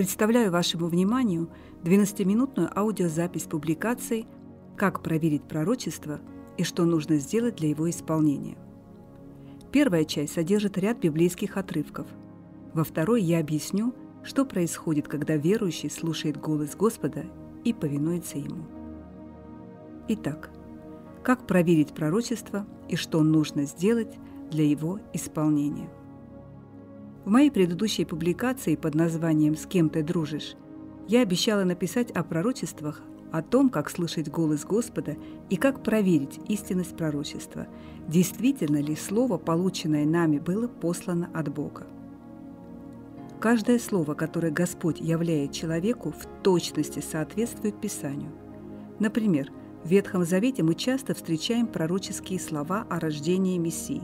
Представляю вашему вниманию 12-минутную аудиозапись публикации «Как проверить пророчество и что нужно сделать для его исполнения». Первая часть содержит ряд библейских отрывков. Во второй я объясню, что происходит, когда верующий слушает голос Господа и повинуется Ему. Итак, как проверить пророчество и что нужно сделать для его исполнения. В моей предыдущей публикации под названием «С кем ты дружишь» я обещала написать о пророчествах, о том, как слышать голос Господа и как проверить истинность пророчества, действительно ли слово, полученное нами, было послано от Бога. Каждое слово, которое Господь являет человеку, в точности соответствует Писанию. Например, в Ветхом Завете мы часто встречаем пророческие слова о рождении Мессии,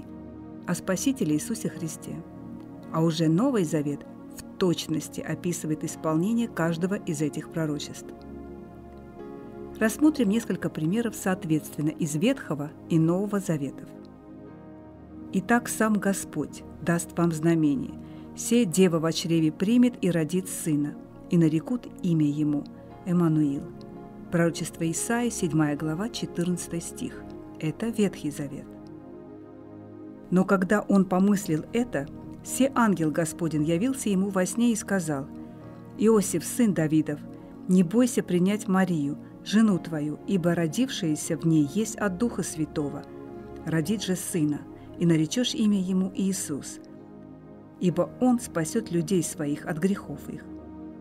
о Спасителе Иисусе Христе. А уже Новый Завет в точности описывает исполнение каждого из этих пророчеств. Рассмотрим несколько примеров соответственно из Ветхого и Нового Заветов. «Итак, сам Господь даст вам знамение. Сей дева в чреве примет и родит сына, и нарекут имя ему – Эммануил». Пророчество Исаии, 7 глава, 14 стих. Это Ветхий Завет. Но когда он помыслил это, все ангел Господень явился ему во сне и сказал, «Иосиф, сын Давидов, не бойся принять Марию, жену твою, ибо родившаяся в ней есть от Духа Святого. Родит же сына, и наречешь имя ему Иисус, ибо он спасет людей своих от грехов их.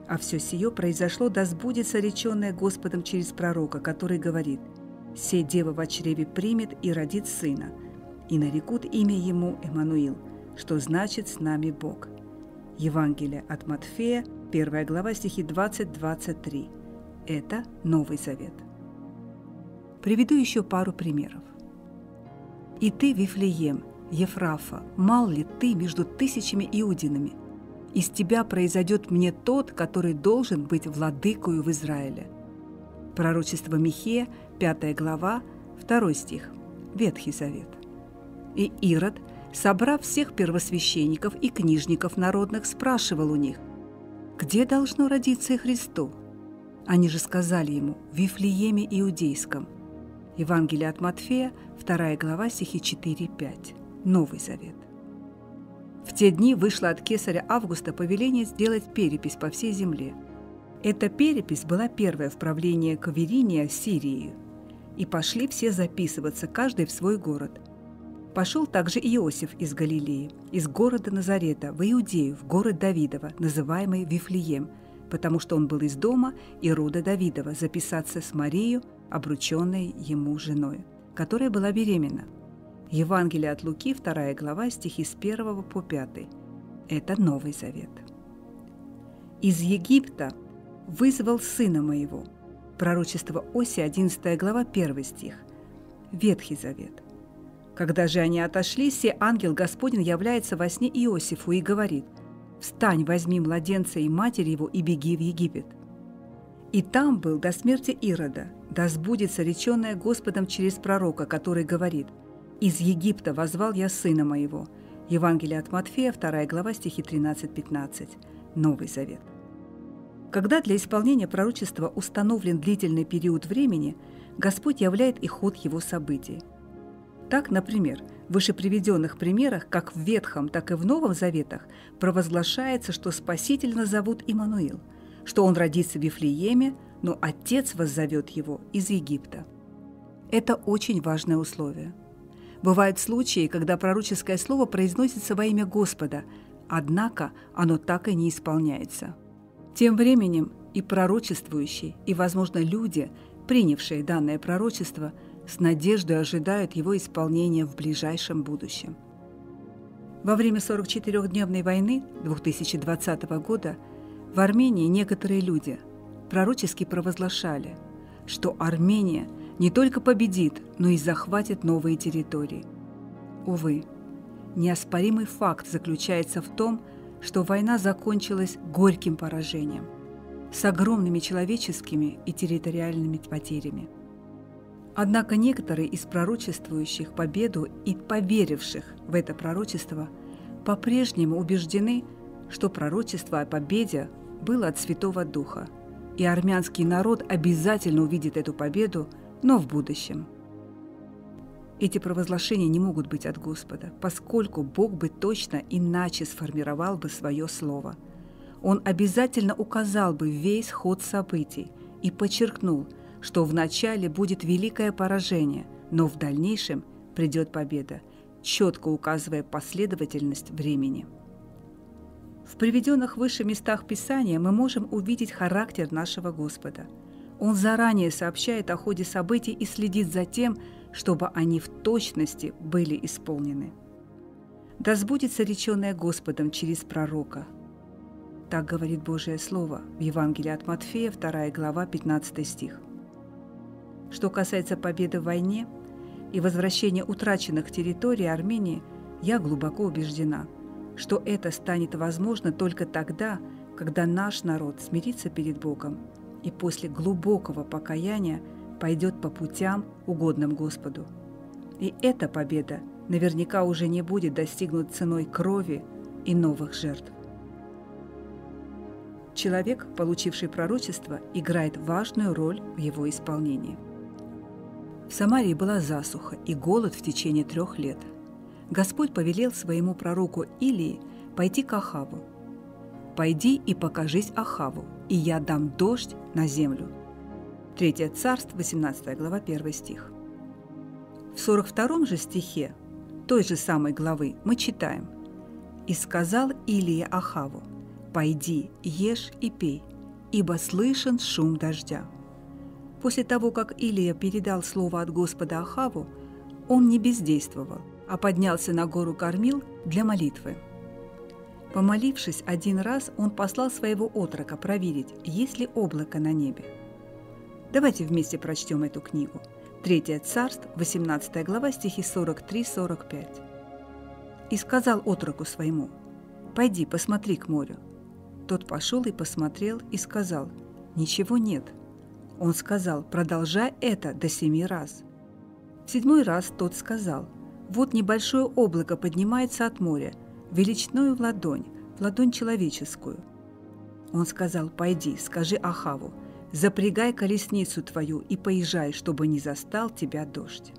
А все сие произошло, да сбудется реченное Господом через пророка, который говорит, «Се дева в чреве примет и родит сына, и нарекут имя ему Эммануил, что значит «с нами Бог». Евангелие от Матфея, 1 глава, стихи 20-23. Это Новый Завет. Приведу еще пару примеров. «И ты, Вифлеем, Ефрафа, мал ли ты между тысячами иудинами – из тебя произойдет мне тот, который должен быть владыкою в Израиле». Пророчество Михея, 5 глава, 2 стих, Ветхий Завет. И Ирод, собрав всех первосвященников и книжников народных, спрашивал у них, «Где должно родиться Христу?» Они же сказали ему, «В Вифлееме Иудейском». Евангелие от Матфея, 2 глава, стихи 4-5, Новый Завет. В те дни вышло от кесаря Августа повеление сделать перепись по всей земле. Эта перепись была первая в правлении Кавериния Сирии. И пошли все записываться, каждый в свой город. Пошел также Иосиф из Галилеи, из города Назарета, в Иудею, в город Давидова, называемый Вифлеем, потому что он был из дома и рода Давидова, записаться с Марией, обрученной ему женой, которая была беременна. Евангелие от Луки, 2 глава, стихи с 1 по 5. Это Новый Завет. «Из Египта вызвал сына моего». Пророчество Оси, 11 глава, 1 стих. Ветхий Завет. Когда же они отошли, все ангел Господень является во сне Иосифу и говорит «Встань, возьми младенца и матерь его и беги в Египет». И там был до смерти Ирода, да сбудется реченное Господом через пророка, который говорит – «Из Египта возвал я сына моего». Евангелие от Матфея, 2 глава, стихи 13-15. Новый Завет. Когда для исполнения пророчества установлен длительный период времени, Господь являет и ход его событий. Так, например, в вышеприведенных примерах, как в Ветхом, так и в Новом Заветах, провозглашается, что Спаситель назовут Иммануил, что он родится в Вифлееме, но Отец воззовет его из Египта. Это очень важное условие – Бывают случаи, когда пророческое слово произносится во имя Господа, однако оно так и не исполняется. Тем временем и пророчествующие, и, возможно, люди, принявшие данное пророчество, с надеждой ожидают его исполнения в ближайшем будущем. Во время 44-дневной войны 2020 года в Армении некоторые люди пророчески провозглашали, что Армения – не только победит, но и захватит новые территории. Увы, неоспоримый факт заключается в том, что война закончилась горьким поражением, с огромными человеческими и территориальными потерями. Однако некоторые из пророчествующих победу и поверивших в это пророчество по-прежнему убеждены, что пророчество о победе было от Святого Духа, и армянский народ обязательно увидит эту победу, но в будущем. Эти провозглашения не могут быть от Господа, поскольку Бог бы точно иначе сформировал бы свое слово. Он обязательно указал бы весь ход событий и подчеркнул, что вначале будет великое поражение, но в дальнейшем придет победа, четко указывая последовательность времени. В приведенных выше местах Писания мы можем увидеть характер нашего Господа. Он заранее сообщает о ходе событий и следит за тем, чтобы они в точности были исполнены. «Да сбудется реченное Господом через пророка». Так говорит Божие Слово в Евангелии от Матфея, 2 глава, 15 стих. Что касается победы в войне и возвращения утраченных территорий Армении, я глубоко убеждена, что это станет возможно только тогда, когда наш народ смирится перед Богом и после глубокого покаяния пойдет по путям, угодным Господу. И эта победа наверняка уже не будет достигнут ценой крови и новых жертв. Человек, получивший пророчество, играет важную роль в его исполнении. В Самарии была засуха и голод в течение трех лет. Господь повелел своему пророку Илии пойти к Ахаву. «Пойди и покажись Ахаву, и я дам дождь на землю». Третье царство, 18 глава, 1 стих. В 42 же стихе той же самой главы мы читаем «И сказал Илия Ахаву, «Пойди, ешь и пей, ибо слышен шум дождя». После того, как Илия передал слово от Господа Ахаву, он не бездействовал, а поднялся на гору Кормил для молитвы. Помолившись один раз, он послал своего отрока проверить, есть ли облако на небе. Давайте вместе прочтем эту книгу. Третье царство, 18 глава, стихи 43-45. «И сказал отроку своему, «Пойди, посмотри к морю». Тот пошел и посмотрел, и сказал, «Ничего нет». Он сказал, «Продолжай это до семи раз». В седьмой раз тот сказал, «Вот небольшое облако поднимается от моря, величиною в ладонь, в ладонь человеческую». Он сказал, «Пойди, скажи Ахаву, запрягай колесницу твою и поезжай, чтобы не застал тебя дождь.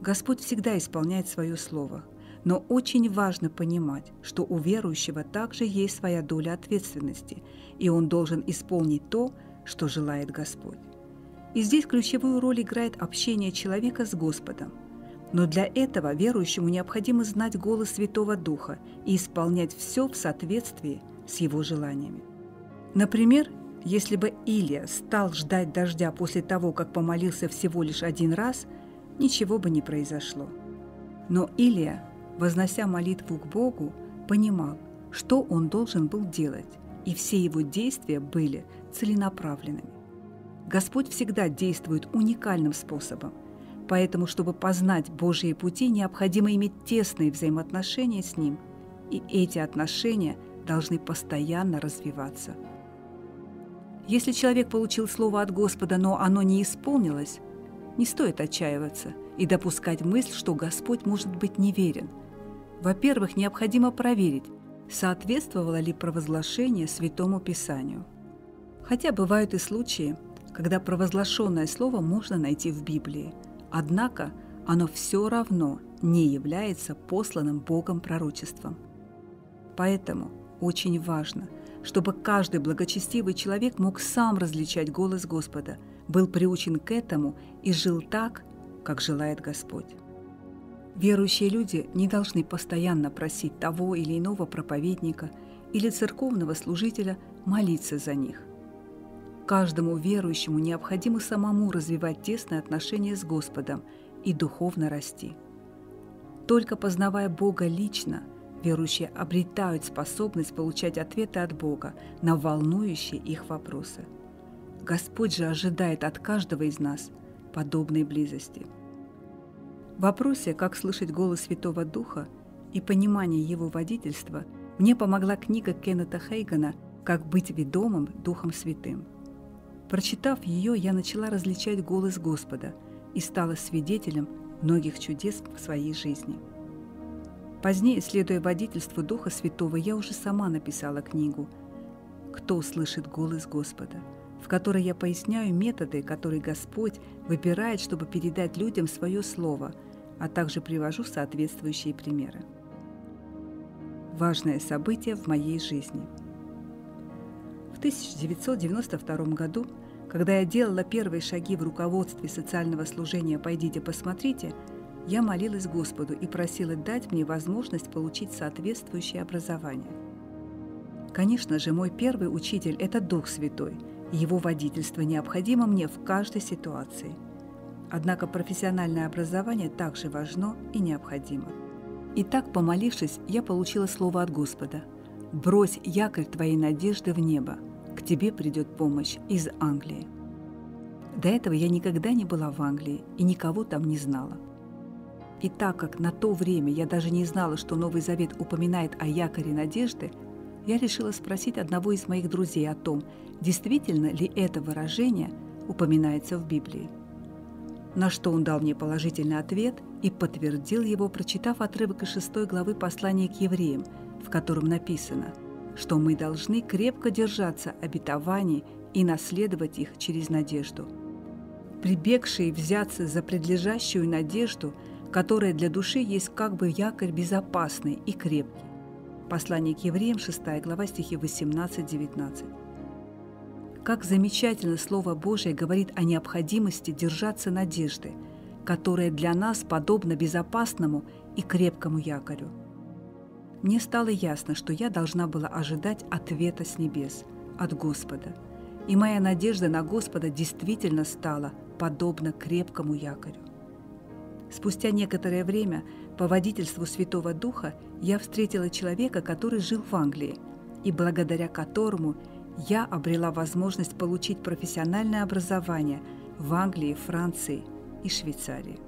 Господь всегда исполняет свое слово, но очень важно понимать, что у верующего также есть своя доля ответственности, и он должен исполнить то, что желает Господь. И здесь ключевую роль играет общение человека с Господом. Но для этого верующему необходимо знать голос Святого Духа и исполнять все в соответствии с его желаниями. Например, если бы Илия стал ждать дождя после того, как помолился всего лишь один раз, ничего бы не произошло. Но Илия, вознося молитву к Богу, понимал, что он должен был делать, и все его действия были целенаправленными. Господь всегда действует уникальным способом, поэтому, чтобы познать Божьи пути, необходимо иметь тесные взаимоотношения с Ним, и эти отношения должны постоянно развиваться – если человек получил слово от Господа, но оно не исполнилось, не стоит отчаиваться и допускать мысль, что Господь может быть неверен. Во-первых, необходимо проверить, соответствовало ли провозглашение Святому Писанию. Хотя бывают и случаи, когда провозглашенное слово можно найти в Библии, однако оно все равно не является посланным Богом пророчеством. Поэтому очень важно – чтобы каждый благочестивый человек мог сам различать голос Господа, был приучен к этому и жил так, как желает Господь. Верующие люди не должны постоянно просить того или иного проповедника или церковного служителя молиться за них. Каждому верующему необходимо самому развивать тесные отношения с Господом и духовно расти. Только познавая Бога лично – Верующие обретают способность получать ответы от Бога на волнующие их вопросы. Господь же ожидает от каждого из нас подобной близости. В вопросе «Как слышать голос Святого Духа» и понимание его водительства мне помогла книга Кеннета Хейгана «Как быть ведомым Духом Святым». Прочитав ее, я начала различать голос Господа и стала свидетелем многих чудес в своей жизни – Позднее, следуя водительству Духа Святого, я уже сама написала книгу «Кто услышит голос Господа», в которой я поясняю методы, которые Господь выбирает, чтобы передать людям свое слово, а также привожу соответствующие примеры. Важное событие в моей жизни. В 1992 году, когда я делала первые шаги в руководстве социального служения «Пойдите, посмотрите», я молилась Господу и просила дать мне возможность получить соответствующее образование. Конечно же, мой первый учитель – это Дух Святой, и его водительство необходимо мне в каждой ситуации. Однако профессиональное образование также важно и необходимо. Итак, помолившись, я получила слово от Господа. «Брось якорь твоей надежды в небо, к тебе придет помощь из Англии». До этого я никогда не была в Англии и никого там не знала – и так как на то время я даже не знала, что Новый Завет упоминает о якоре надежды, я решила спросить одного из моих друзей о том, действительно ли это выражение упоминается в Библии. На что он дал мне положительный ответ и подтвердил его, прочитав отрывок из 6 главы послания к евреям, в котором написано, что мы должны крепко держаться обетований и наследовать их через надежду. Прибегшие взяться за предлежащую надежду – которая для души есть как бы якорь безопасный и крепкий. Послание к евреям, 6 глава, стихи 18-19. Как замечательно Слово Божие говорит о необходимости держаться надежды, которая для нас подобна безопасному и крепкому якорю. Мне стало ясно, что я должна была ожидать ответа с небес, от Господа. И моя надежда на Господа действительно стала подобна крепкому якорю. Спустя некоторое время по водительству Святого Духа я встретила человека, который жил в Англии, и благодаря которому я обрела возможность получить профессиональное образование в Англии, Франции и Швейцарии.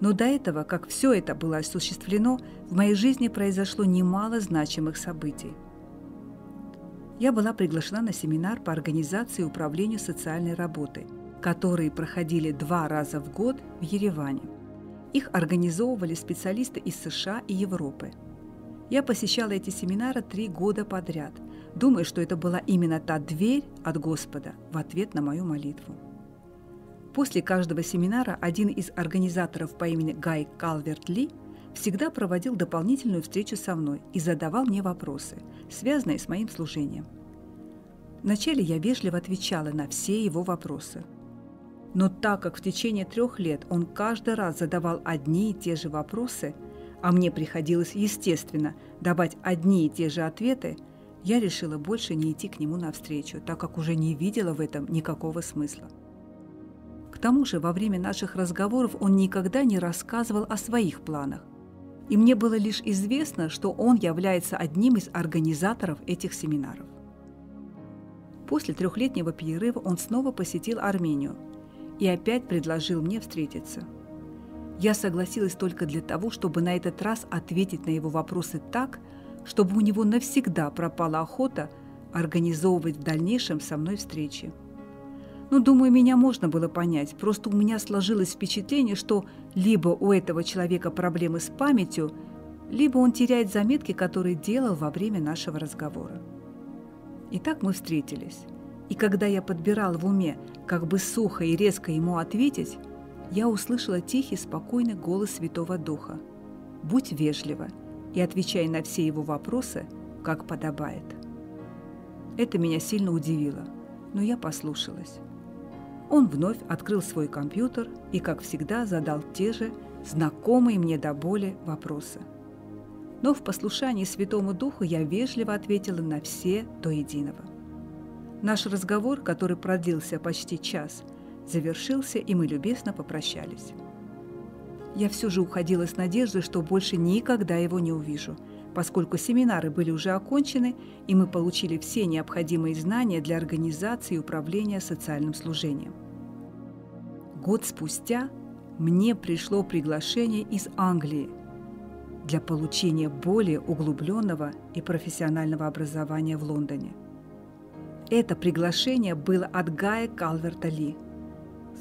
Но до этого, как все это было осуществлено, в моей жизни произошло немало значимых событий. Я была приглашена на семинар по организации и управлению социальной работой – которые проходили два раза в год в Ереване. Их организовывали специалисты из США и Европы. Я посещала эти семинары три года подряд, думая, что это была именно та дверь от Господа в ответ на мою молитву. После каждого семинара один из организаторов по имени Гай Калверт Ли всегда проводил дополнительную встречу со мной и задавал мне вопросы, связанные с моим служением. Вначале я вежливо отвечала на все его вопросы – но так как в течение трех лет он каждый раз задавал одни и те же вопросы, а мне приходилось, естественно, давать одни и те же ответы, я решила больше не идти к нему навстречу, так как уже не видела в этом никакого смысла. К тому же во время наших разговоров он никогда не рассказывал о своих планах, и мне было лишь известно, что он является одним из организаторов этих семинаров. После трехлетнего перерыва он снова посетил Армению – и опять предложил мне встретиться. Я согласилась только для того, чтобы на этот раз ответить на его вопросы так, чтобы у него навсегда пропала охота организовывать в дальнейшем со мной встречи. Ну, думаю, меня можно было понять, просто у меня сложилось впечатление, что либо у этого человека проблемы с памятью, либо он теряет заметки, которые делал во время нашего разговора. Итак, мы встретились. И когда я подбирал в уме, как бы сухо и резко ему ответить, я услышала тихий, спокойный голос Святого Духа. «Будь вежлива и отвечай на все его вопросы, как подобает». Это меня сильно удивило, но я послушалась. Он вновь открыл свой компьютер и, как всегда, задал те же, знакомые мне до боли вопросы. Но в послушании Святому Духу я вежливо ответила на все до единого. Наш разговор, который продлился почти час, завершился, и мы любезно попрощались. Я все же уходила с надеждой, что больше никогда его не увижу, поскольку семинары были уже окончены, и мы получили все необходимые знания для организации и управления социальным служением. Год спустя мне пришло приглашение из Англии для получения более углубленного и профессионального образования в Лондоне – это приглашение было от Гая Калверта Ли.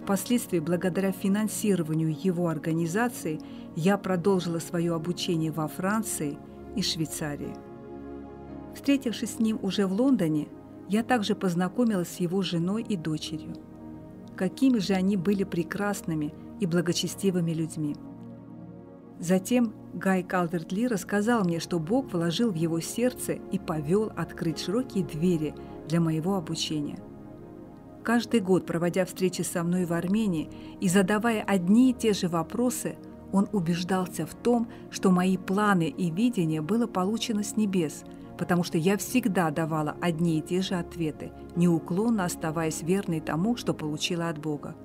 Впоследствии, благодаря финансированию его организации, я продолжила свое обучение во Франции и Швейцарии. Встретившись с ним уже в Лондоне, я также познакомилась с его женой и дочерью. Какими же они были прекрасными и благочестивыми людьми. Затем Гай Калверт-Ли рассказал мне, что Бог вложил в его сердце и повел открыть широкие двери для моего обучения. Каждый год, проводя встречи со мной в Армении и задавая одни и те же вопросы, он убеждался в том, что мои планы и видение было получено с небес – потому что я всегда давала одни и те же ответы, неуклонно оставаясь верной тому, что получила от Бога.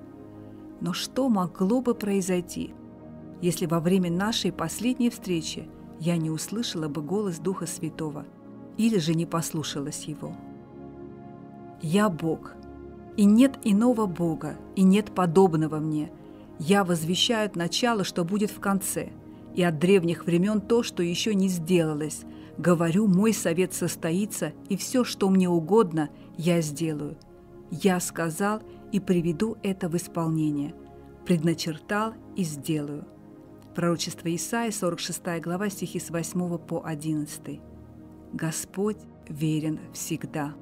Но что могло бы произойти, если во время нашей последней встречи я не услышала бы голос Духа Святого или же не послушалась Его? Я Бог, и нет иного Бога, и нет подобного мне. Я возвещаю начало, что будет в конце, и от древних времен то, что еще не сделалось – Говорю, мой совет состоится, и все, что мне угодно, я сделаю. Я сказал и приведу это в исполнение. Предначертал и сделаю. Пророчество Исаия, 46 глава, стихи с 8 по 11. Господь верен всегда.